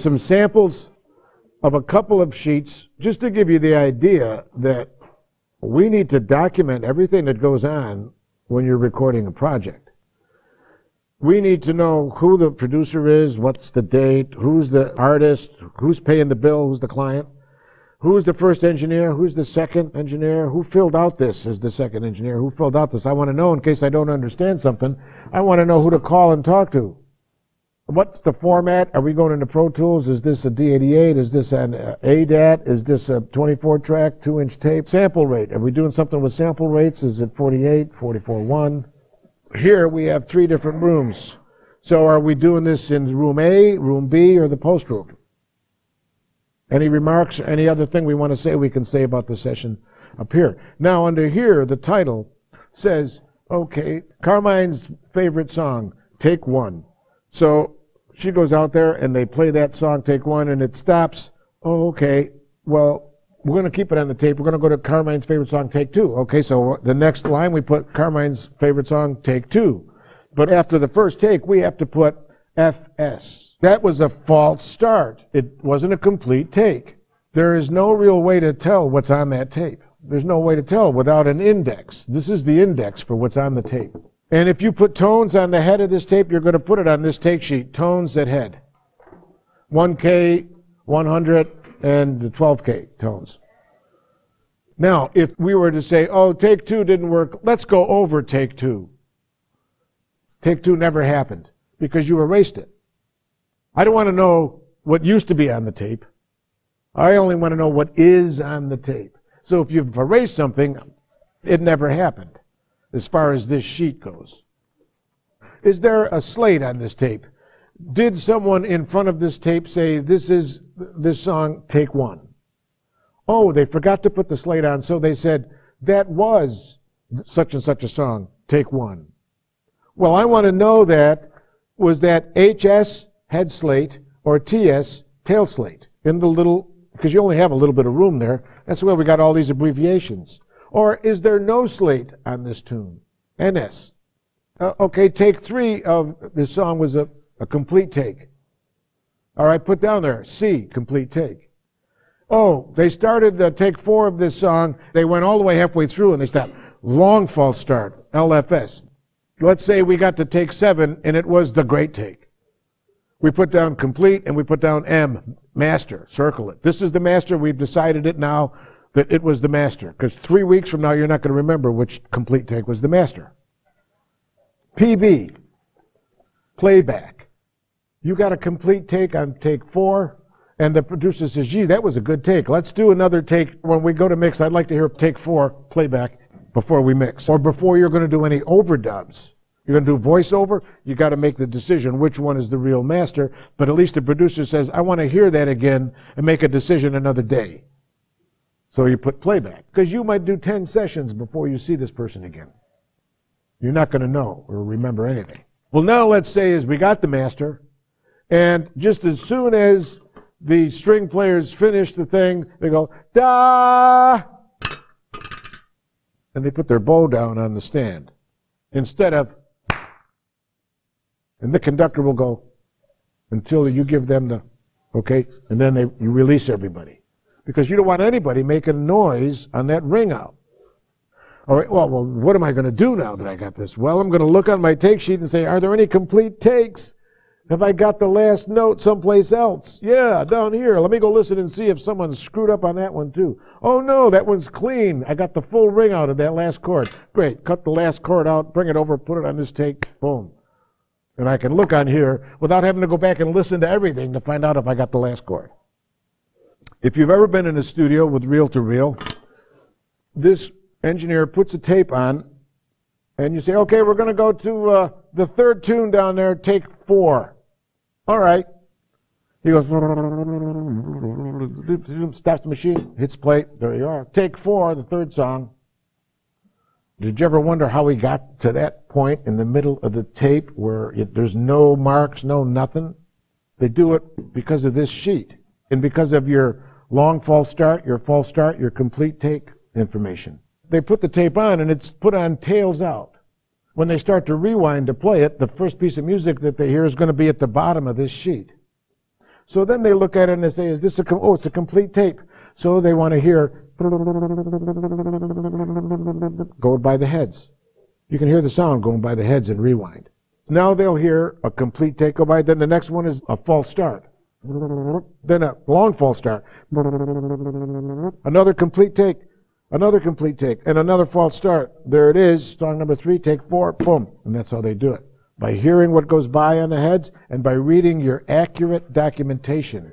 some samples of a couple of sheets just to give you the idea that we need to document everything that goes on when you're recording a project. We need to know who the producer is, what's the date, who's the artist, who's paying the bill, who's the client, who's the first engineer, who's the second engineer, who filled out this as the second engineer, who filled out this. I want to know in case I don't understand something. I want to know who to call and talk to. What's the format? Are we going into Pro Tools? Is this a D88? Is this an uh, ADAT? Is this a 24 track, 2 inch tape? Sample rate. Are we doing something with sample rates? Is it 48, 44, 1? Here we have three different rooms. So are we doing this in room A, room B, or the post room? Any remarks, any other thing we want to say, we can say about the session up here. Now, under here, the title says, okay, Carmine's favorite song, take one. So she goes out there and they play that song, take one, and it stops. Oh, okay. Well, we're going to keep it on the tape. We're going to go to Carmine's favorite song, take two. Okay, so the next line we put Carmine's favorite song, take two. But after the first take, we have to put FS. That was a false start. It wasn't a complete take. There is no real way to tell what's on that tape. There's no way to tell without an index. This is the index for what's on the tape. And if you put tones on the head of this tape, you're going to put it on this take sheet. Tones at head. 1K, 100, and 12K tones. Now, if we were to say, oh, take two didn't work, let's go over take two. Take two never happened because you erased it. I don't want to know what used to be on the tape. I only want to know what is on the tape. So if you've erased something, it never happened as far as this sheet goes. Is there a slate on this tape? Did someone in front of this tape say, this is this song, take one? Oh, they forgot to put the slate on, so they said, that was such and such a song, take one. Well, I want to know that, was that HS head slate or TS tail slate in the little, because you only have a little bit of room there. That's why we got all these abbreviations. Or is there no slate on this tune? NS. Uh, okay, take three of this song was a, a complete take. All right, put down there C, complete take. Oh, they started uh, take four of this song. They went all the way halfway through and they stopped. Long false start, LFS. Let's say we got to take seven and it was the great take. We put down complete and we put down M, master, circle it. This is the master. We've decided it now that it was the master. Because three weeks from now, you're not going to remember which complete take was the master. PB, playback. You got a complete take on take four, and the producer says, gee, that was a good take. Let's do another take. When we go to mix, I'd like to hear take four playback before we mix. Or before you're going to do any overdubs. You're going to do voiceover, you got to make the decision which one is the real master, but at least the producer says, I want to hear that again and make a decision another day. So you put playback. Because you might do 10 sessions before you see this person again. You're not going to know or remember anything. Well, now let's say is we got the master, and just as soon as the string players finish the thing, they go, da, and they put their bow down on the stand. Instead of, and the conductor will go until you give them the, okay, and then they, you release everybody because you don't want anybody making noise on that ring out. All right, well, well, what am I going to do now that I got this? Well, I'm going to look on my take sheet and say, are there any complete takes? Have I got the last note someplace else? Yeah, down here. Let me go listen and see if someone screwed up on that one too. Oh no, that one's clean. I got the full ring out of that last chord. Great. Cut the last chord out, bring it over, put it on this take. Boom. And I can look on here without having to go back and listen to everything to find out if I got the last chord. If you've ever been in a studio with reel to reel, this engineer puts a tape on, and you say, okay, we're going to go to uh, the third tune down there, take four. All right. He goes, stops the machine, hits play, there you are. Take four, the third song. Did you ever wonder how he got to that point in the middle of the tape where it, there's no marks, no nothing? They do it because of this sheet and because of your long false start, your false start, your complete take information. They put the tape on and it's put on tails out. When they start to rewind to play it, the first piece of music that they hear is going to be at the bottom of this sheet. So then they look at it and they say, is this a, oh, it's a complete tape. So they want to hear go by the heads. You can hear the sound going by the heads and rewind. Now they'll hear a complete take go by, then the next one is a false start. Then a long false start. Another complete take. Another complete take. And another false start. There it is. Song number three, take four, boom. And that's how they do it. By hearing what goes by on the heads and by reading your accurate documentation.